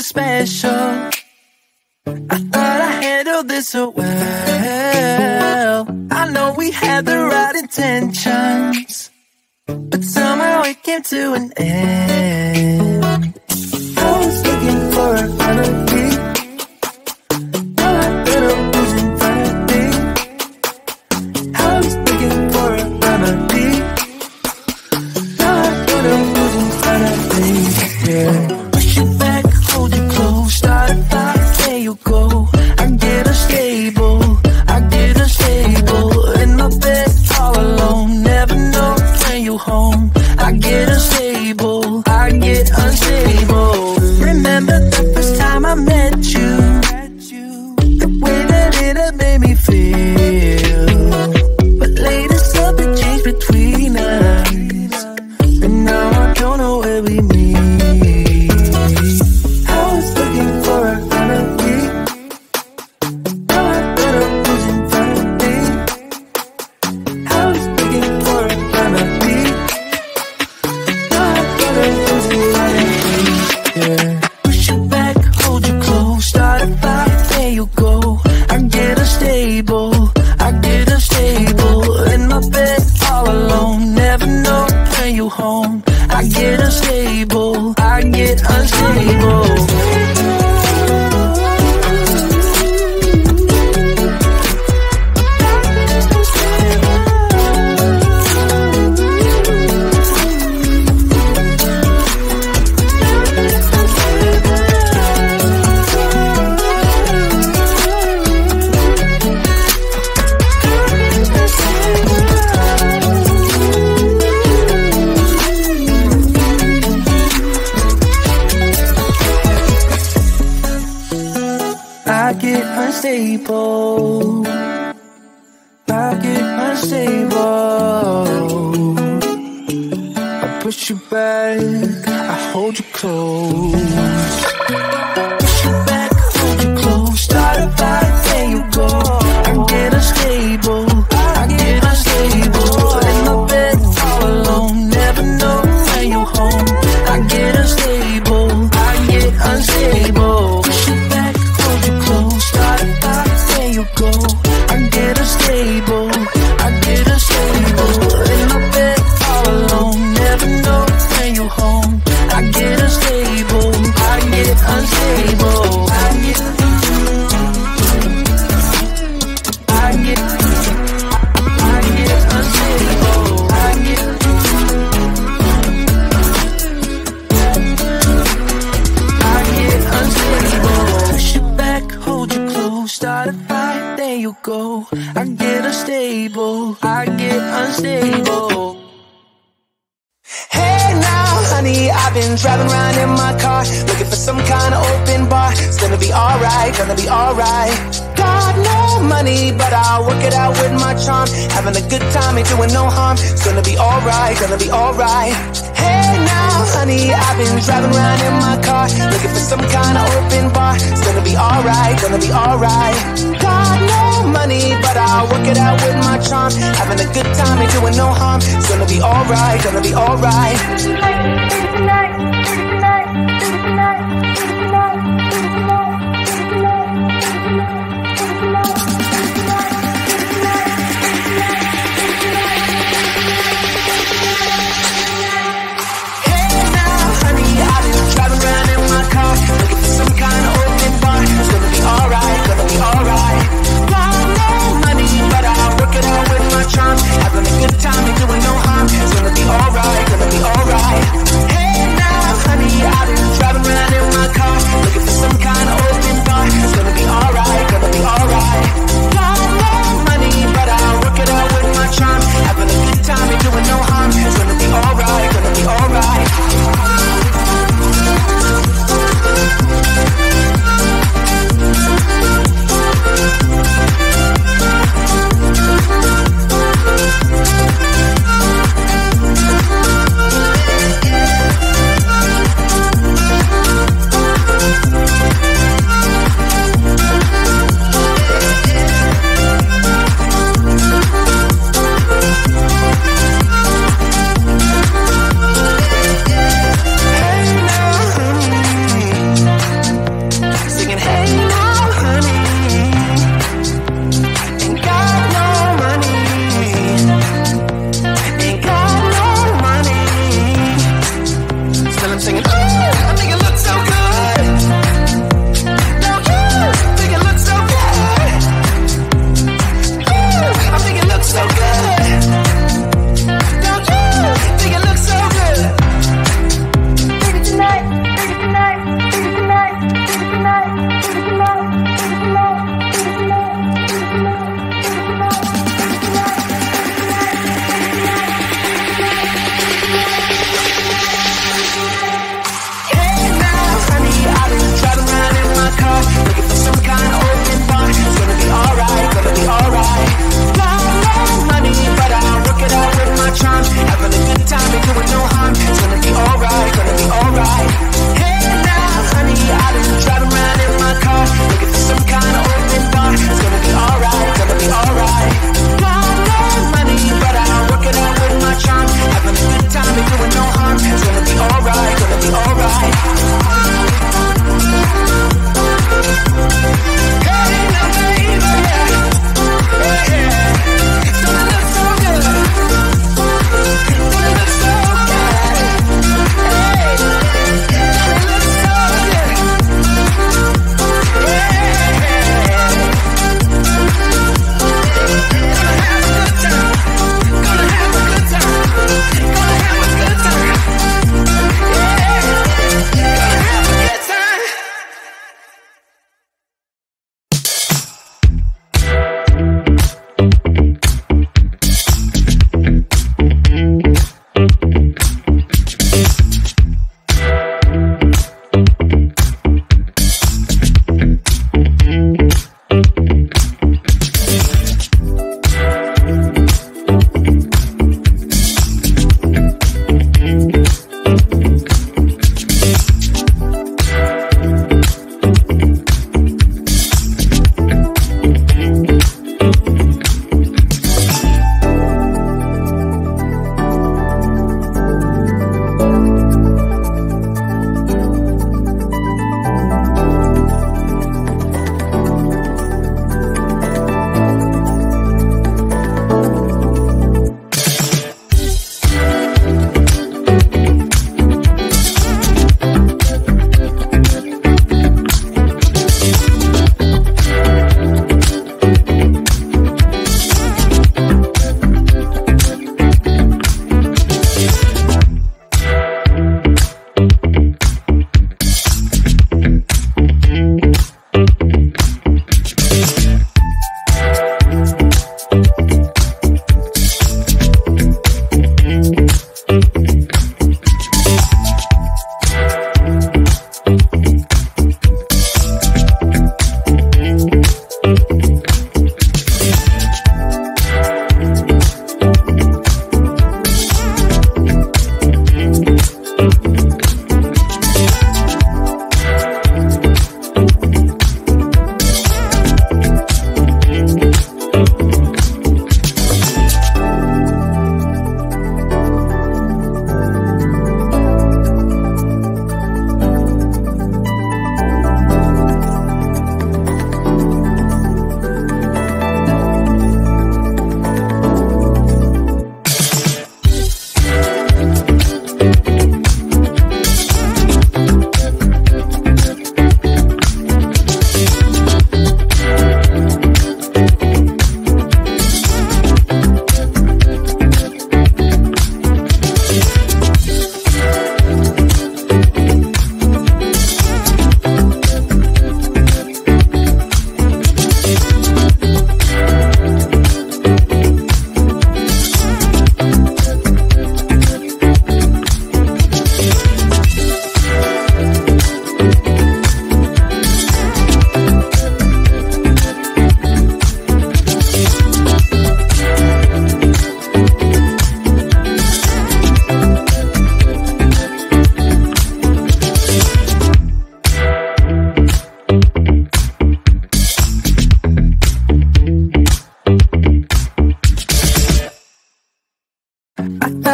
special. I thought I handled this so well. I know we had the right intentions, but somehow it came to an end. I was looking for a better hold you close. right, gonna be alright. Got no money, but I'll work it out with my charm. Having a good time, ain't doing no harm. It's gonna be alright, gonna be alright. Hey now, honey, I've been driving around in my car, looking for some kind of open bar. It's gonna be alright, gonna be alright. Got no money, but I'll work it out with my charm. Having a good time, ain't doing no harm. It's gonna be alright, gonna be alright.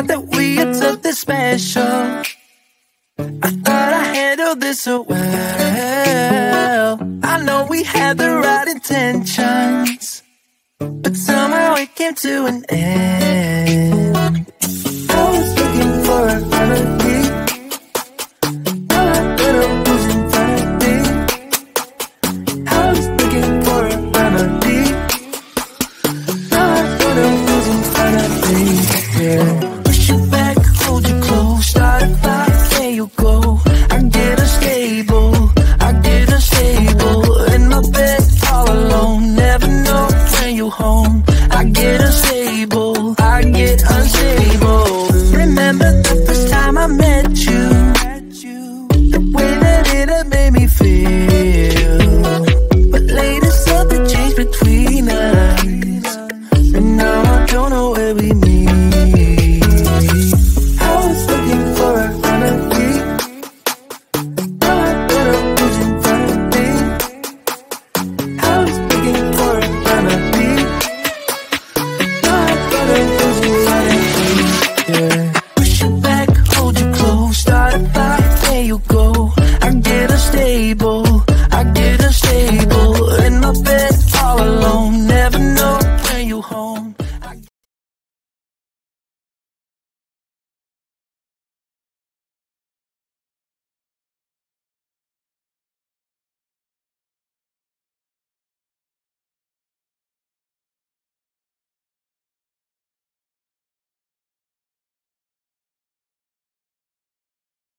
thought that we had something special. I thought I handled this so well. I know we had the right intentions, but somehow it came to an end. I was looking for a better people.